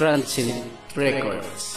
Transient Records.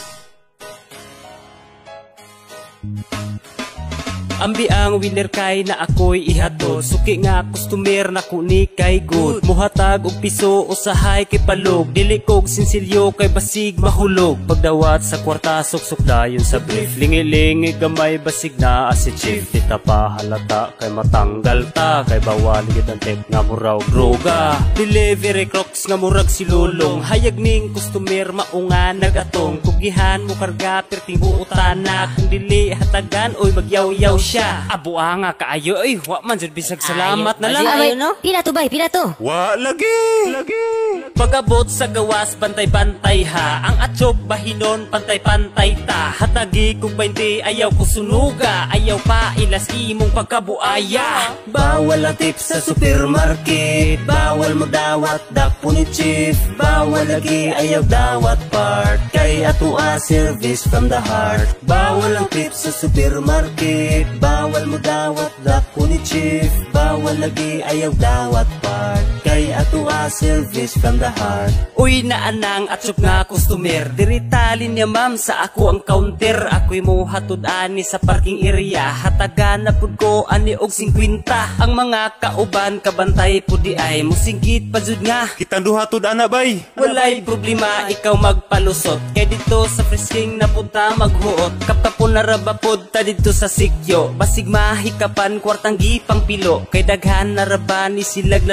Ambi ang winner kay na ako'y ihatod Suki nga customer na kuni kay good. Muhatag og piso usahay kay palog. Dili kog sinsilyo kay basig mahulog. Pagdawat sa kwarta suksok dayon sa brief. Lingi-lingi gamay basig na asi chief. Tita pa halata kay matanggal ta. Kay bawal gid ang tip nga muraw droga. Delivery crocs nga murag silulong Hayag ning customer maunga nagatong. Kugihan mo karga perting buutana Kung dili hatagan oy magyaw-yaw siya Abo nga kaayo. Ay wa man jud bisag salamat na lang. Ayaw, no? Pila to bay, pila to. Wa lagi. Lagi. Pagabot sa gawas pantay-pantay ha. Ang atsok bahinon pantay-pantay ta. Hatagi kung 20 ayaw ko sunuga. Ayaw pa ilas imong pagkabuaya. Bawal ang tip sa supermarket. Bawal magdawat dakpo ni chief. Bawal lagi ayaw dawat part. Kay ato a service from the heart. Bawal ang tip sa supermarket Bawal magdawat dakpo ni chief. Bawal lagi ayaw dawat part Kay ato a service from the heart. Uy na anang atsok nga customer. Diritalin niya ma'am sa ako ang counter. Ako'y mo hatod ani sa parking area. Hatagan na pud ko ani og 50 Ang mga kauban kabantay pud di ay Musinggit pa jud nga. Kitang duha tud ana bay. Walay problema, ikaw magpalusot. Kay dito sa frisking na punta maghuot. Kaptapon na rabapod ta dito sa sikyo. Basig mahikapan, kwartang gipang pilo Kay daghan na raba ni silag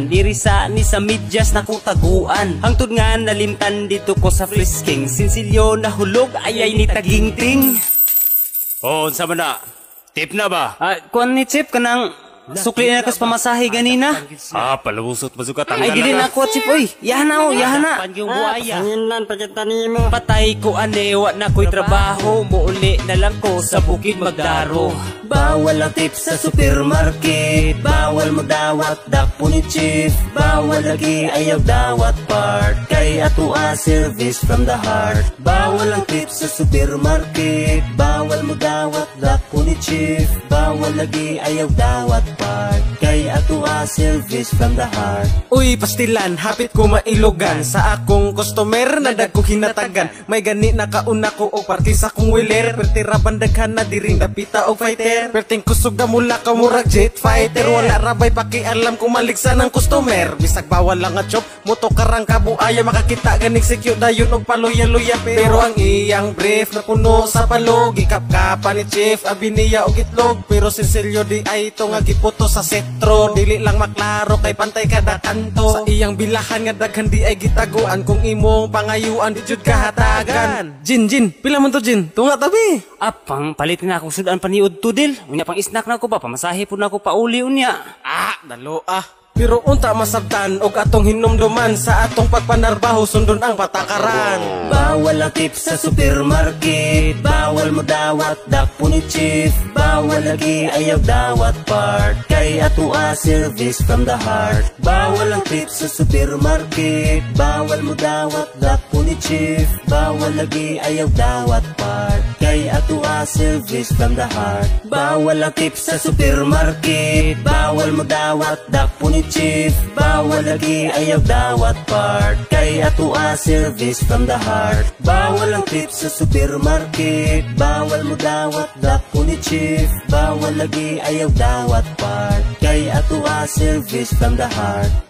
ladakpan Diri sa ni sa midyas na kutaguan Hangtod nga nalimtan dito ko sa frisking Sinsilyo na hulog, ayay ni tagingting Oh, unsa man na? Tip na ba? Ah, kuan ni Chip kanang Sukli na kas pamasahe ganina. Ah, palabusot bazooka Ay tanggal dili na ko Chip oy Yahan na oh, yahan na Pangilan pa kita nimo. Patay ko ane, wa na ko'y trabaho. Muuli na lang ko sa bukid magdaro. Bawal ang tip sa supermarket. Bawal magdawat, dakpo ni chief. Bawal lagi ayaw dawat part Kay ato a service from the heart. Bawal ang tip sa supermarket. Bawal magdawat, dakpo ni chief. Bawal lagi ayaw dawat part. Kay ato a service from the heart. Uy, pastilan, hapit ko mailogan. Sa akong customer na dagko hinatagan May gani na kauna ko o party sa kong wheeler. Pertira bandaghan na diring dapita o fighter. Perting kusog na mula ka murag jet fighter. Wala rabay pakialam kung maligsan ng customer. Bisag bawal lang nga chop, moto karang kabuaya Makakita ganing secure dayon og paluya-luya. Pero ang iyang brief na puno sa palog Ikap-kapa ni chief, abiniya og itlog Pero sinselyo di ay ito nga giputo sa setro. Dili lang maklaro kay pantay kada kanto. Sa iyang bilahan nga daghan di ay gitaguan. Kung imong pangayuan di jud kahatagan. Jin, Jin, pila man to Jin? Tunga tabi. Apang palit na akong sudan paniud tudil Unya pang snack na ko ba Pamasahe po na ako pauli unya. Ah, dalo ah pero unta masabtan og atong hinumduman sa atong pagpanarbaho sundon ang patakaran. Bawal ang tip sa supermarket Bawal mo dawat, dakpo ni chief Bawal lagi ayaw dawat part Kay ato a service from the heart Bawal ang tip sa supermarket Bawal mo dawat, dakpo chief. Bawal lagi ayaw dawat part. Kay ato a service from the heart. Bawal ang tip sa supermarket. Bawal mo dawat, dakpo ni chief. Bawal lagi ayaw dawat part. Kay ato a service from the heart. Bawal ang tip sa supermarket. Bawal mo dawat, dakpo ni chief. Bawal lagi ayaw dawat part. Kay ato a service from the heart